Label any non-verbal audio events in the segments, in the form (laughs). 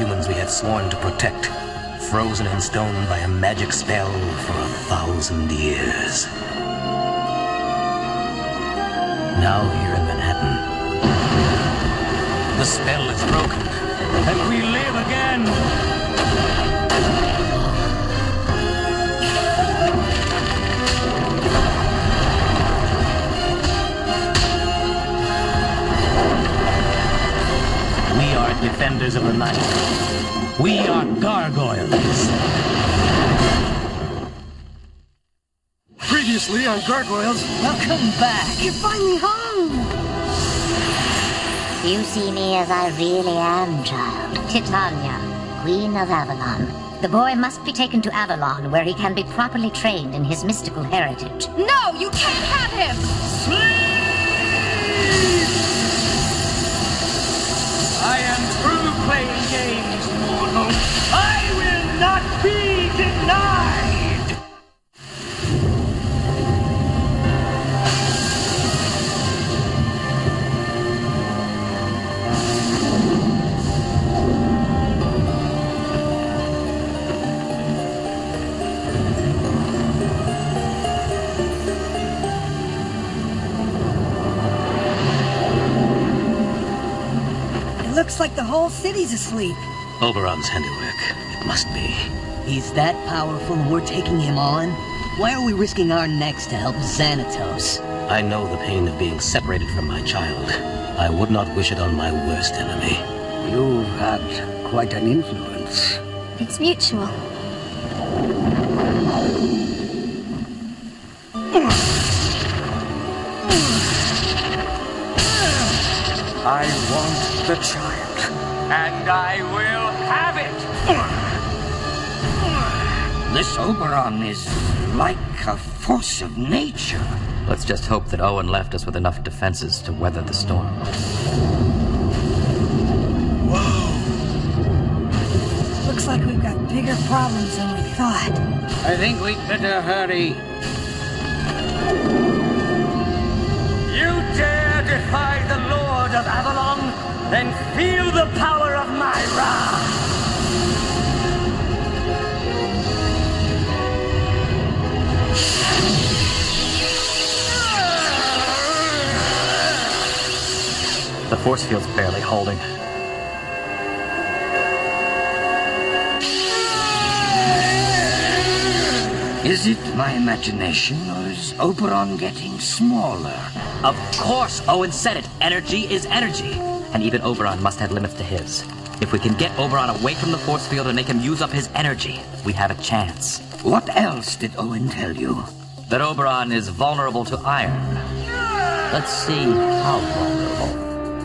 humans we had sworn to protect, frozen in stone by a magic spell for a thousand years. Now here in Manhattan, the spell is broken, and we live again. Defenders of the night. We are gargoyles. Previously on Gargoyles. Welcome back. You're finally home. You see me as I really am, child. Titania, Queen of Avalon. The boy must be taken to Avalon, where he can be properly trained in his mystical heritage. No, you can't have him. I will not be denied! It looks like the whole city's asleep. Oberon's handiwork. It must be. He's that powerful and we're taking him on? Why are we risking our necks to help Xanatos? I know the pain of being separated from my child. I would not wish it on my worst enemy. You've had quite an influence. It's mutual. I want the child, and I will have it! This Oberon is like a force of nature. Let's just hope that Owen left us with enough defenses to weather the storm. Whoa! Looks like we've got bigger problems than we thought. I think we'd better hurry. You dare defy the Lord of Avalon? Then feel the power of my wrath! Force field's barely holding. Is it my imagination, or is Oberon getting smaller? Of course, Owen said it. Energy is energy. And even Oberon must have limits to his. If we can get Oberon away from the force field and make him use up his energy, we have a chance. What else did Owen tell you? That Oberon is vulnerable to iron. Let's see how vulnerable.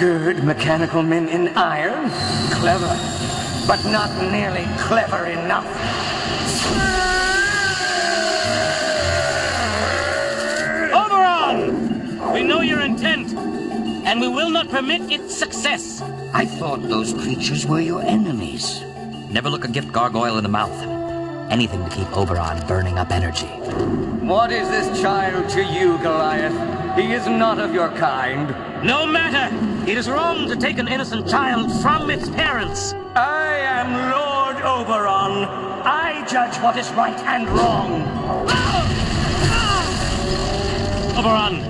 good mechanical men in iron? Clever, but not nearly clever enough. Oberon! We know your intent, and we will not permit its success. I thought those creatures were your enemies. Never look a gift gargoyle in the mouth. Anything to keep Oberon burning up energy. What is this child to you, Goliath? He is not of your kind. No matter. It is wrong to take an innocent child from its parents. I am Lord Oberon. I judge what is right and wrong. Ah! Oberon,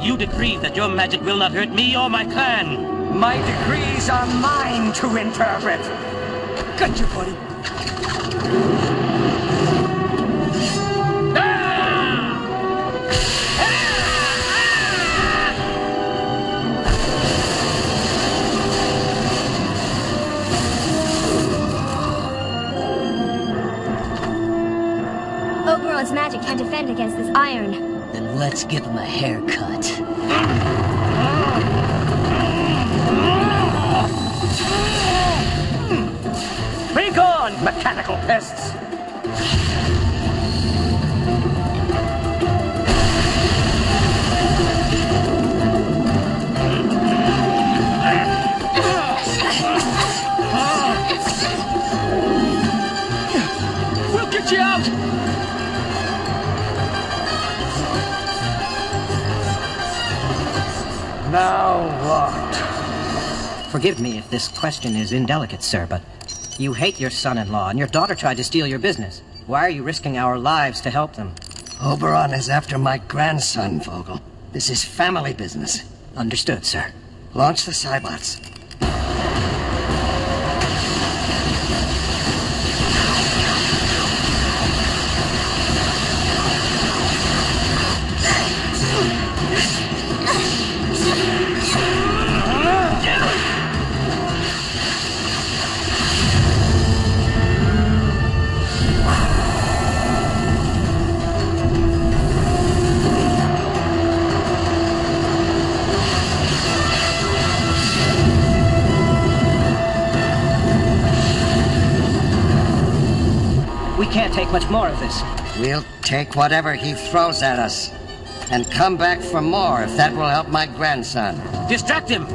you decree that your magic will not hurt me or my clan. My decrees are mine to interpret. Gotcha, buddy. Defend against this iron. Then let's give him a haircut. Be gone, mechanical pests! Forgive me if this question is indelicate, sir, but you hate your son-in-law, and your daughter tried to steal your business. Why are you risking our lives to help them? Oberon is after my grandson, Vogel. This is family business. Understood, sir. Launch the Cybots. Can't take much more of this. We'll take whatever he throws at us. And come back for more if that will help my grandson. Distract him!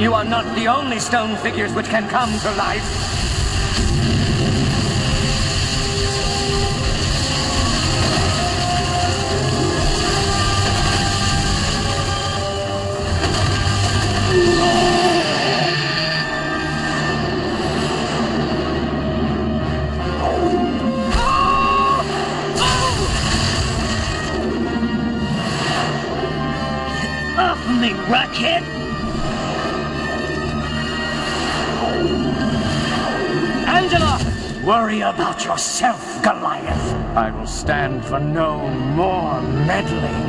You are not the only stone figures which can come to life. About yourself, Goliath. I will stand for no more meddling.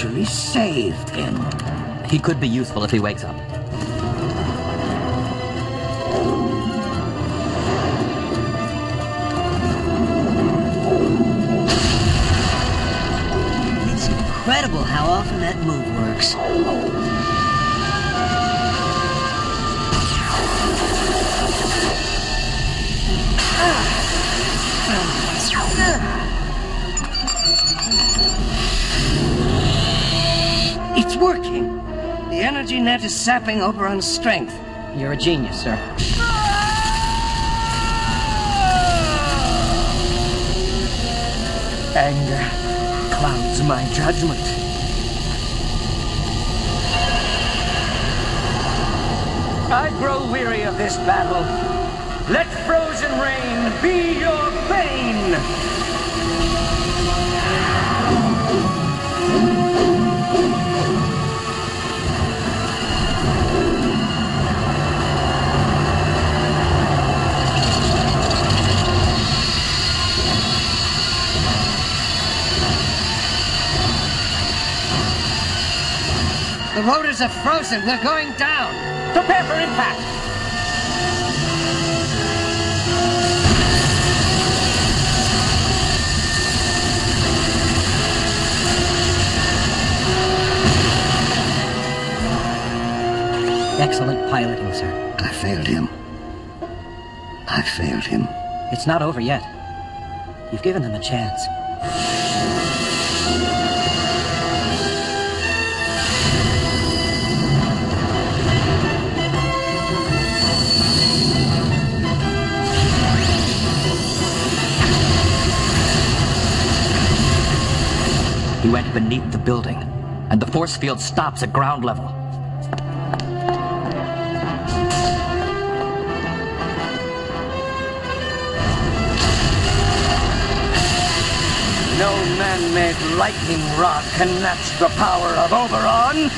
Actually saved him. He could be useful if he wakes up. It's incredible how often that move works. It's working. The energy net is sapping Oberon's strength. You're a genius, sir. Anger clouds my judgment. I grow weary of this battle. Let frozen rain be your bane! The rotors are frozen. We're going down. Prepare for impact! Excellent piloting, sir. I failed him. I failed him. It's not over yet. You've given them a chance. He went beneath the building, and the force field stops at ground level. No man-made lightning rod can match the power of Oberon!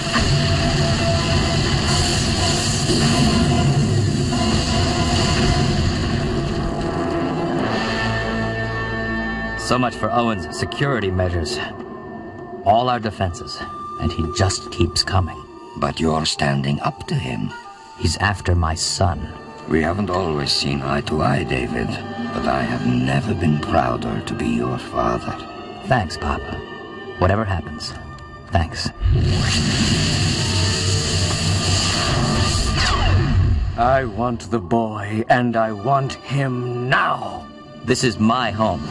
So much for Owen's security measures. All our defenses, and he just keeps coming. But you're standing up to him. He's after my son. We haven't always seen eye to eye, David, but I have never been prouder to be your father. Thanks, Papa. Whatever happens, thanks. I want the boy, and I want him now! This is my home.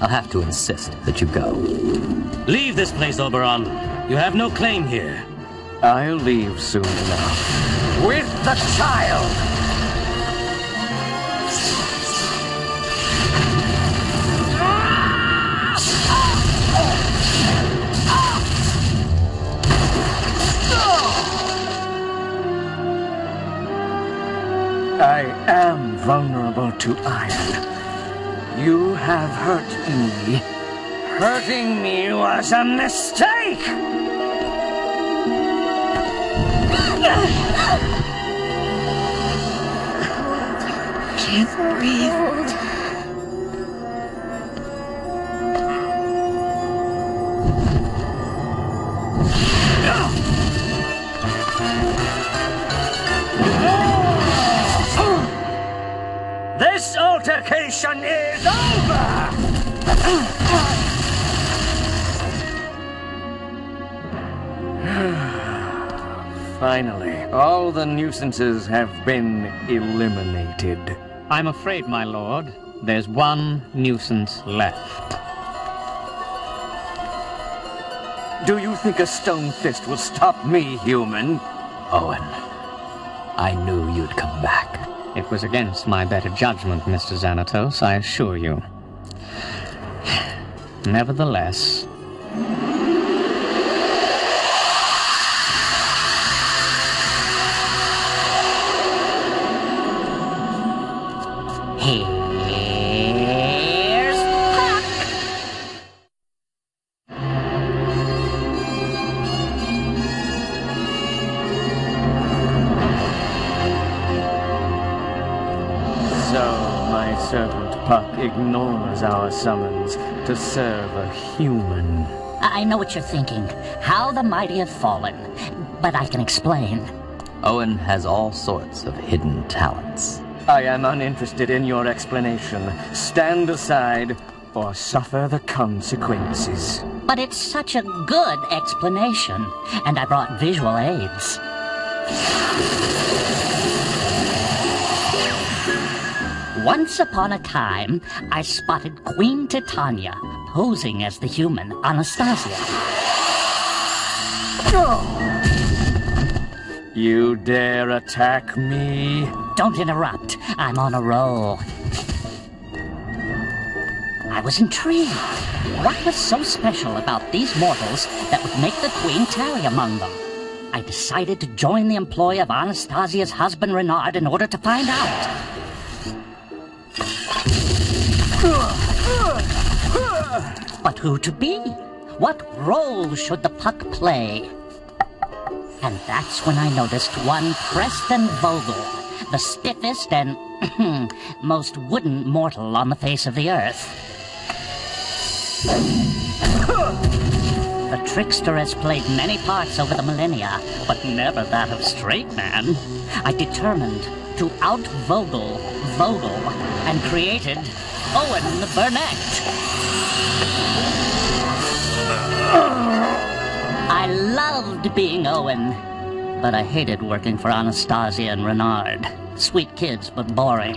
I'll have to insist that you go. Leave this place, Oberon. You have no claim here. I'll leave soon enough. With the child! I am vulnerable to iron. You have hurt me. Hurting me was a mistake! Can't breathe. Altercation is over! (sighs) Finally, all the nuisances have been eliminated. I'm afraid, my lord, there's one nuisance left. Do you think a stone fist will stop me, human? Owen, I knew you'd come back. It was against my better judgment, Mr. Xanatos, I assure you. Nevertheless, Here's servant Puck ignores our summons to serve a human. I know what you're thinking. How the mighty have fallen. But I can explain. Owen has all sorts of hidden talents. I am uninterested in your explanation. Stand aside or suffer the consequences. But it's such a good explanation. And I brought visual aids. Once upon a time, I spotted Queen Titania posing as the human Anastasia. You dare attack me? Don't interrupt. I'm on a roll. I was intrigued. What was so special about these mortals that would make the queen tarry among them? I decided to join the employ of Anastasia's husband Renard in order to find out. But who to be? What role should the puck play? And that's when I noticed one Preston Vogel, the stiffest and (clears throat) most wooden mortal on the face of the earth. The trickster has played many parts over the millennia, but never that of straight man. I determined to out-Vogel Vogel and created Owen Burnett. I loved being Owen, but I hated working for Anastasia and Renard. Sweet kids, but boring.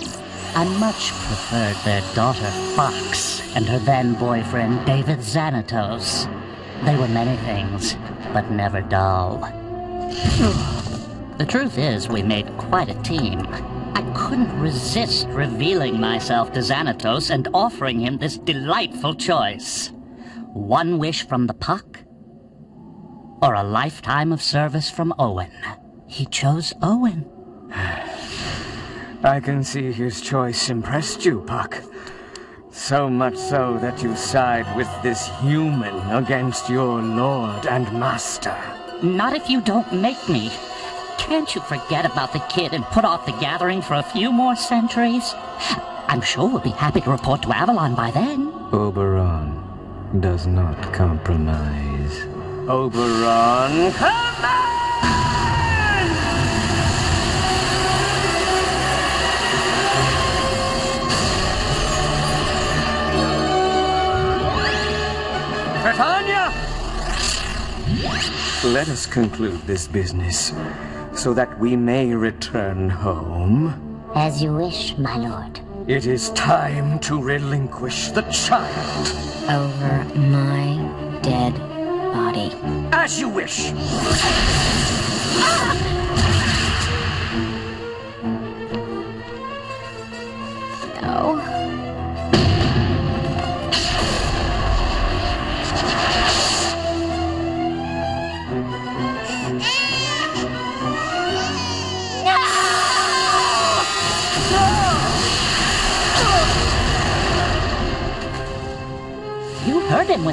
I much preferred their daughter Fox and her then boyfriend David Xanatos. They were many things, but never dull. (sighs) The truth is, we made quite a team. I couldn't resist revealing myself to Xanatos and offering him this delightful choice. One wish from the puck, or a lifetime of service from Owen. He chose Owen. (sighs) I can see his choice impressed you, Puck. So much so that you side with this human against your lord and master. Not if you don't make me. Can't you forget about the kid and put off the gathering for a few more centuries? I'm sure we'll be happy to report to Avalon by then. Oberon does not compromise. Oberon, come on! Titania! Let us conclude this business so that we may return home. As you wish, my lord. It is time to relinquish the child. Over my dead body. As you wish. No. (laughs)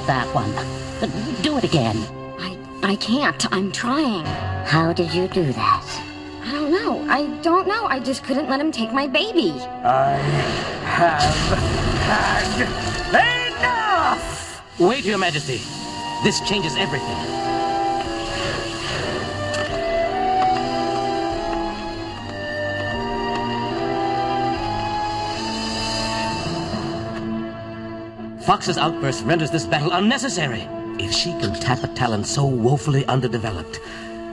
that one. Do it again. I I can't. I'm trying. How did you do that? I don't know. I don't know. I just couldn't let him take my baby. I have had enough! Wait, Your Majesty. This changes everything. Fox's outburst renders this battle unnecessary. If she can tap a talent so woefully underdeveloped,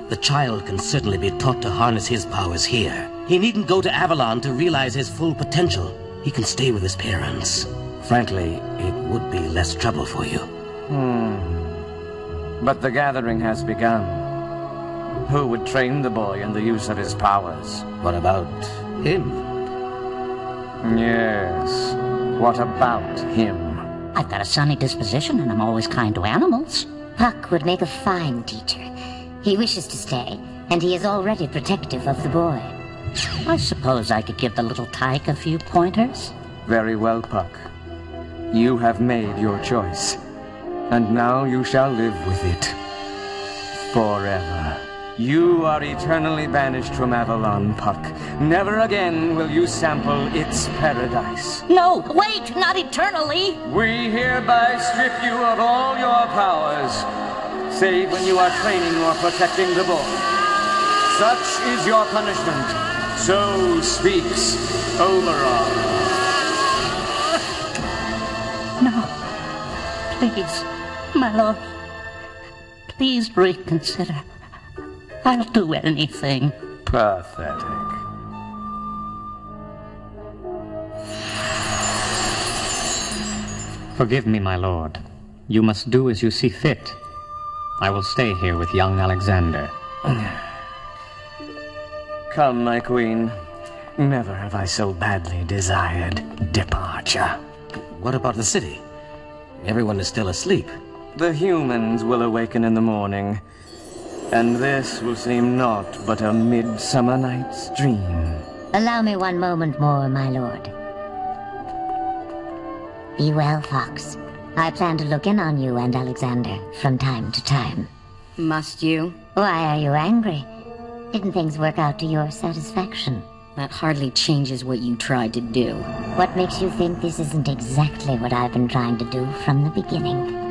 the child can certainly be taught to harness his powers here. He needn't go to Avalon to realize his full potential. He can stay with his parents. Frankly, it would be less trouble for you. Hmm. But the gathering has begun. Who would train the boy in the use of his powers? What about him? Yes. What about him? I've got a sunny disposition and I'm always kind to animals. Puck would make a fine teacher. He wishes to stay, and he is already protective of the boy. I suppose I could give the little tyke a few pointers. Very well, Puck. You have made your choice. And now you shall live with it. Forever. You are eternally banished from Avalon, Puck. Never again will you sample its paradise. No, wait, not eternally. We hereby strip you of all your powers, save when you are training or protecting the boy. Such is your punishment. So speaks Oberon. No. Please, my lord. Please reconsider. I'll do anything. Pathetic. Forgive me, my lord. You must do as you see fit. I will stay here with young Alexander. (sighs) Come, my queen. Never have I so badly desired departure. What about the city? Everyone is still asleep. The humans will awaken in the morning, and this will seem naught but a midsummer night's dream. Allow me one moment more, my lord. Be well, Fox. I plan to look in on you and Alexander from time to time. Must you? Why are you angry? Didn't things work out to your satisfaction? That hardly changes what you tried to do. What makes you think this isn't exactly what I've been trying to do from the beginning?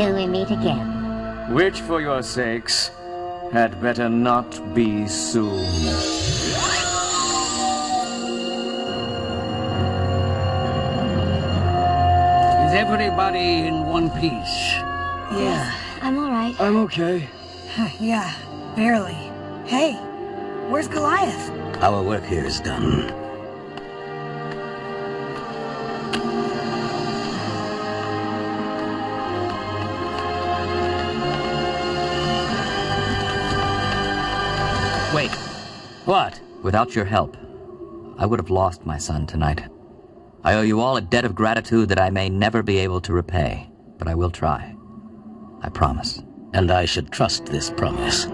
Till we meet again. Which, for your sakes, had better not be soon. Is everybody in one piece? Yeah. I'm all right. I'm okay. yeah, barely. Hey, where's Goliath? Our work here is done. What? Without your help, I would have lost my son tonight. I owe you all a debt of gratitude that I may never be able to repay, but I will try. I promise. And I should trust this promise.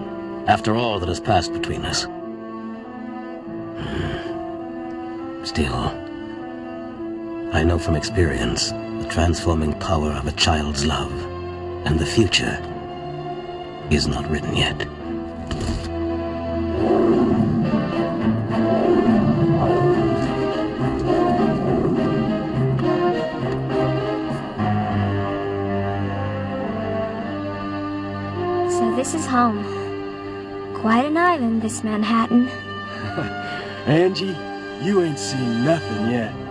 After all that has passed between us. Hmm. Still, I know from experience the transforming power of a child's love, and the future is not written yet. Home. Quite an island, this Manhattan. (laughs) Angie, you ain't seen nothing yet.